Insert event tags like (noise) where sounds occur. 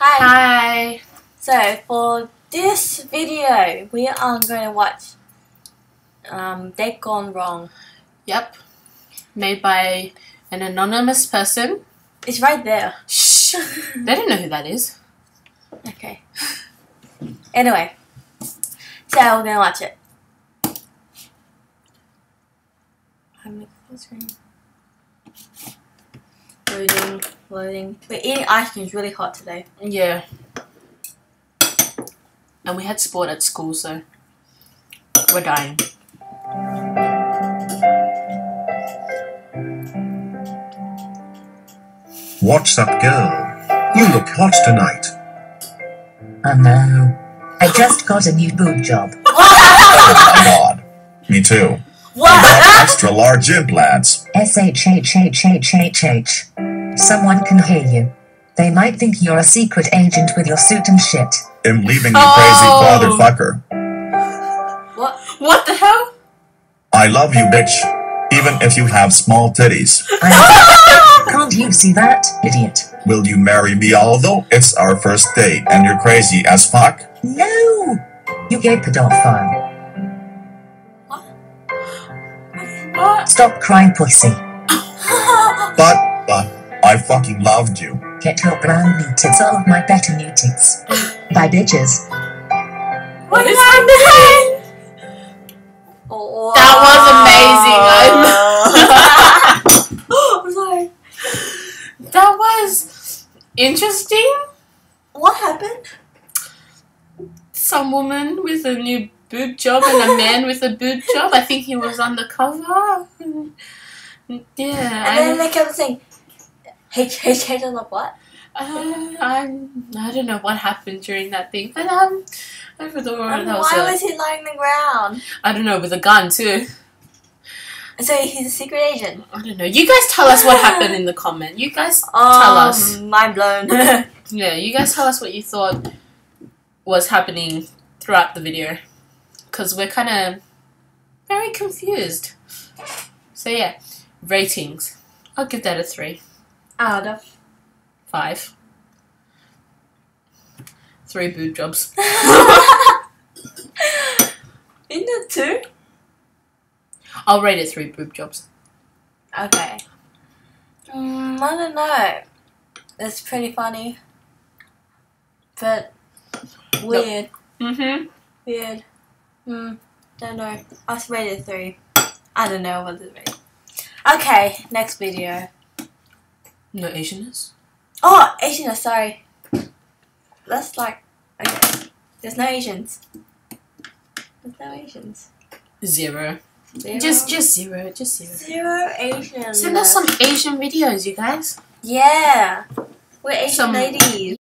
Hi. Hi. So for this video, we are going to watch um, Date Gone Wrong. Yep. Made by an anonymous person. It's right there. Shh. (laughs) they don't know who that is. Okay. Anyway, so we're gonna watch it. I'm the screen. Loading, loading. We're eating ice cream. It's really hot today. Yeah. And we had sport at school, so we're dying. What's up, girl? You look hot tonight. Oh no. I just got a new boob job. Oh my god. Me too. What? Extra large implants. S-H-H-H-H-H-H. Someone can hear you. They might think you're a secret agent with your suit and shit. am leaving you Oh. crazy fatherfucker. what? What the hell? I love you, bitch. Even if you have small titties. I- (laughs) Can't you see that, idiot? Will you marry me although it's our first date and you're crazy as fuck? No! You gave gay pedophile. What? Stop crying, pussy. (laughs) But, but, I fucking loved you. Get your brown new tits off my better new tits. Bye, bitches. What is happening? Oh, That was amazing. (laughs) I'm sorry. that was interesting. What happened? Some woman with a new boob job and a man with a boob job. I think he was undercover. (laughs) Yeah. And then I, they kept saying, H H H on the what? uh, I'm, I don't know what happened during that thing, but um, overall, And that was, why a- was he lying on the ground? I don't know with a gun too. So he's a secret agent. I don't know. You guys tell us what happened in the comment. You guys tell Um, us. Mind blown. (laughs) Yeah, you guys tell us what you thought was happening throughout the video. Because we're kind of very confused. So, yeah, ratings. I'll give that a 3. Out of. 5. 3 boob jobs. (laughs) Isn't it two? I'll rate it 3 boob jobs. Okay. Mm, I don't know. It's pretty funny. But weird. Mm-hmm. Weird. Hmm. Don't know. I'll rate it three. I don't know what to rate. Okay, next video. No Asianness? Oh, Asian, sorry. That's like okay. There's no Asians. There's no Asians. Zero. Zero. Just, just zero. Just zero. zero Asians. Send us some Asian videos, you guys. Yeah. We're Asian Some- ladies.